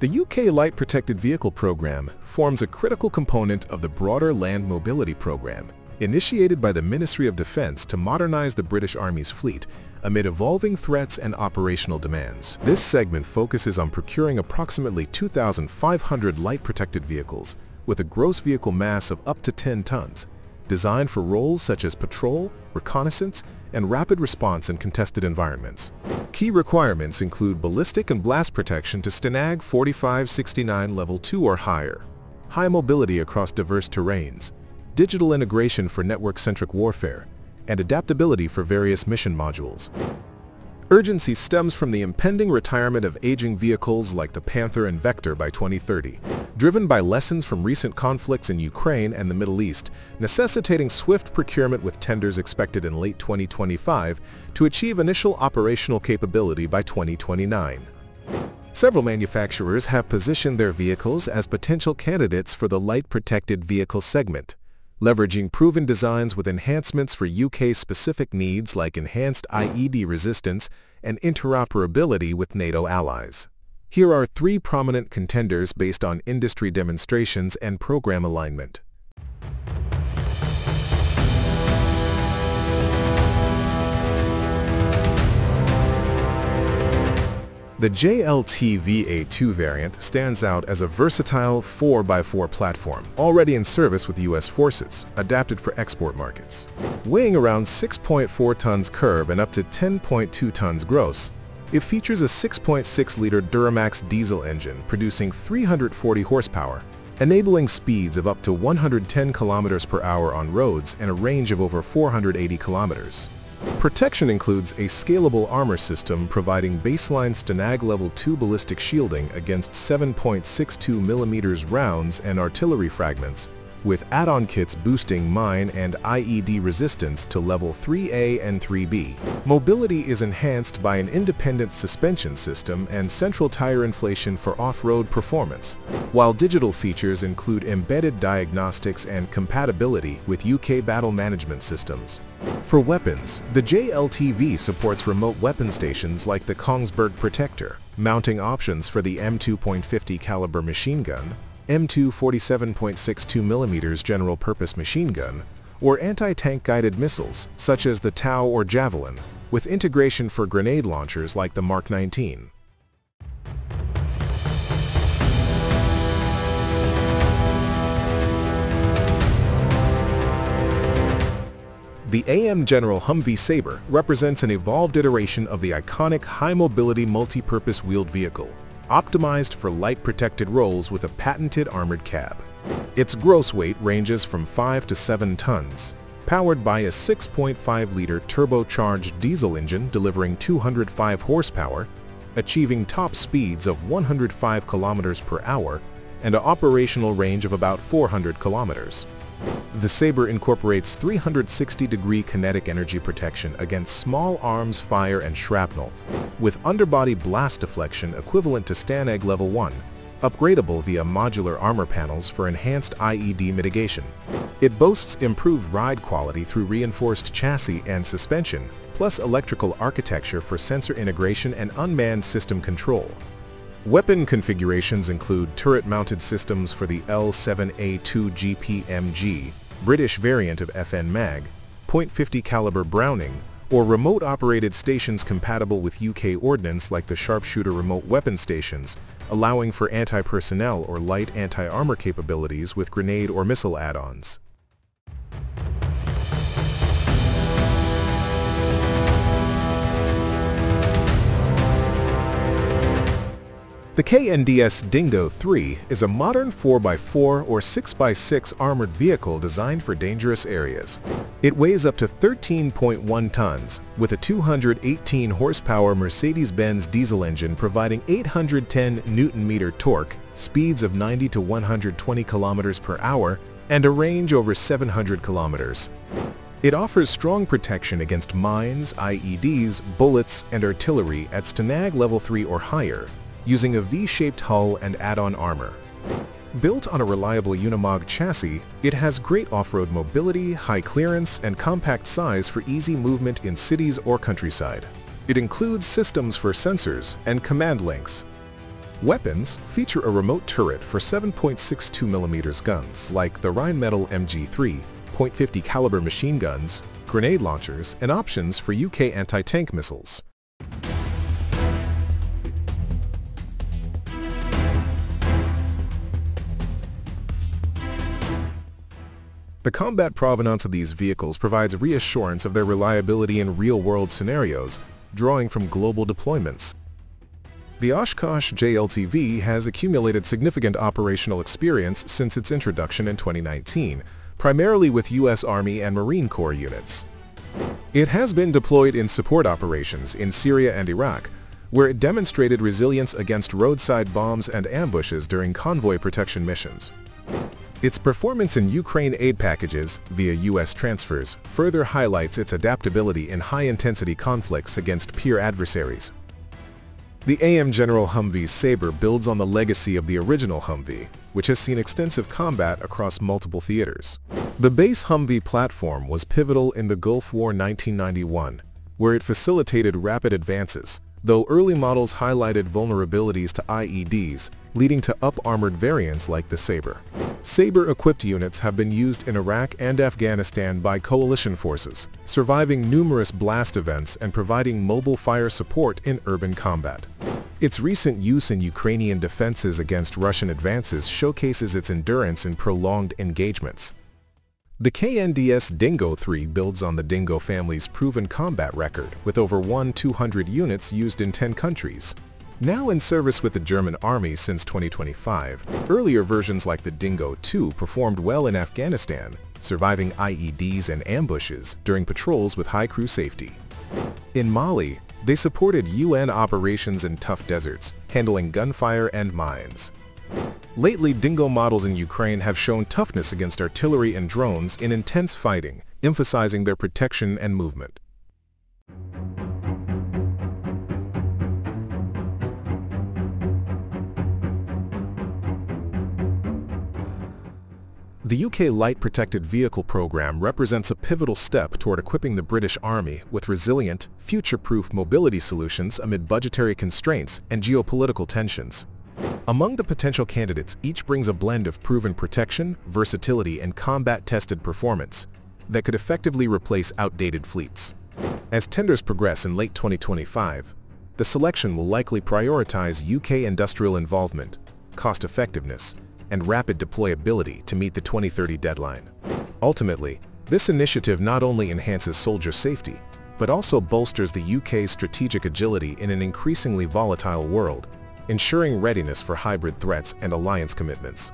The UK Light Protected Vehicle Programme forms a critical component of the broader Land Mobility Programme, initiated by the Ministry of Defence to modernize the British Army's fleet amid evolving threats and operational demands. This segment focuses on procuring approximately 2,500 light protected vehicles with a gross vehicle mass of up to 10 tons, designed for roles such as patrol, reconnaissance, and rapid response in contested environments. Key requirements include ballistic and blast protection to STANAG 4569 Level 2 or higher, high mobility across diverse terrains, digital integration for network-centric warfare, and adaptability for various mission modules. Urgency stems from the impending retirement of aging vehicles like the Panther and Vector by 2030, driven by lessons from recent conflicts in Ukraine and the Middle East, necessitating swift procurement with tenders expected in late 2025 to achieve initial operational capability by 2029. Several manufacturers have positioned their vehicles as potential candidates for the light protected vehicle segment, leveraging proven designs with enhancements for UK-specific needs like enhanced IED resistance and interoperability with NATO allies. Here are three prominent contenders based on industry demonstrations and program alignment. The JLTV A2 variant stands out as a versatile 4x4 platform already in service with U.S. forces, adapted for export markets. Weighing around 6.4 tons curb and up to 10.2 tons gross, it features a 6.6-liter Duramax diesel engine producing 340 horsepower, enabling speeds of up to 110 kilometers per hour on roads and a range of over 480 kilometers. Protection includes a scalable armor system providing baseline STANAG Level 2 ballistic shielding against 7.62mm rounds and artillery fragments, with add-on kits boosting mine and IED resistance to level 3A and 3B. Mobility is enhanced by an independent suspension system and central tire inflation for off-road performance, while digital features include embedded diagnostics and compatibility with UK battle management systems. For weapons, the JLTV supports remote weapon stations like the Kongsberg Protector, mounting options for the M2.50 caliber machine gun, M240 7.62mm general purpose machine gun, or anti-tank guided missiles such as the TOW or Javelin, with integration for grenade launchers like the Mark 19. The AM General Humvee Saber represents an evolved iteration of the iconic high-mobility multi-purpose wheeled vehicle, optimized for light-protected roles with a patented armored cab. Its gross weight ranges from 5 to 7 tons, powered by a 6.5-liter turbocharged diesel engine delivering 205 horsepower, achieving top speeds of 105 kilometers per hour and an operational range of about 400 kilometers. The Saber incorporates 360-degree kinetic energy protection against small arms fire and shrapnel, with underbody blast deflection equivalent to STANAG Level 1, upgradable via modular armor panels for enhanced IED mitigation. It boasts improved ride quality through reinforced chassis and suspension, plus electrical architecture for sensor integration and unmanned system control. Weapon configurations include turret-mounted systems for the L7A2 GPMG, British variant of FN Mag, .50 caliber Browning, or remote-operated stations compatible with UK ordnance like the sharpshooter remote weapon stations, allowing for anti-personnel or light anti-armor capabilities with grenade or missile add-ons. The KNDS Dingo 3 is a modern 4x4 or 6x6 armored vehicle designed for dangerous areas. It weighs up to 13.1 tons, with a 218 horsepower Mercedes-Benz diesel engine providing 810 Newton-meter torque, speeds of 90 to 120 kilometers per hour, and a range over 700 kilometers. It offers strong protection against mines, IEDs, bullets, and artillery at STANAG Level 3 or higher, using a V-shaped hull and add-on armor. Built on a reliable Unimog chassis, it has great off-road mobility, high clearance, and compact size for easy movement in cities or countryside. It includes systems for sensors and command links. Weapons feature a remote turret for 7.62mm guns like the Rheinmetall MG3, .50 caliber machine guns, grenade launchers, and options for UK anti-tank missiles. The combat provenance of these vehicles provides reassurance of their reliability in real-world scenarios, drawing from global deployments. The Oshkosh JLTV has accumulated significant operational experience since its introduction in 2019, primarily with U.S. Army and Marine Corps units. It has been deployed in support operations in Syria and Iraq, where it demonstrated resilience against roadside bombs and ambushes during convoy protection missions. Its performance in Ukraine aid packages via U.S. transfers further highlights its adaptability in high-intensity conflicts against peer adversaries. The AM General Humvee Saber builds on the legacy of the original Humvee, which has seen extensive combat across multiple theaters. The base Humvee platform was pivotal in the Gulf War 1991, where it facilitated rapid advances, though early models highlighted vulnerabilities to IEDs, leading to up-armored variants like the Saber. Saber-equipped units have been used in Iraq and Afghanistan by coalition forces, surviving numerous blast events and providing mobile fire support in urban combat. Its recent use in Ukrainian defenses against Russian advances showcases its endurance in prolonged engagements. The KNDS Dingo 3 builds on the Dingo family's proven combat record with over 1,200 units used in 10 countries. Now in service with the German Army since 2025, earlier versions like the Dingo 2 performed well in Afghanistan, surviving IEDs and ambushes during patrols with high crew safety. In Mali, they supported UN operations in tough deserts, handling gunfire and mines. Lately, Dingo models in Ukraine have shown toughness against artillery and drones in intense fighting, emphasizing their protection and movement. The UK Light Protected Vehicle Programme represents a pivotal step toward equipping the British Army with resilient, future-proof mobility solutions amid budgetary constraints and geopolitical tensions. Among the potential candidates, each brings a blend of proven protection, versatility, and combat-tested performance that could effectively replace outdated fleets. As tenders progress in late 2025, the selection will likely prioritize UK industrial involvement, cost-effectiveness, and rapid deployability to meet the 2030 deadline. Ultimately, this initiative not only enhances soldier safety, but also bolsters the UK's strategic agility in an increasingly volatile world ensuring readiness for hybrid threats and alliance commitments.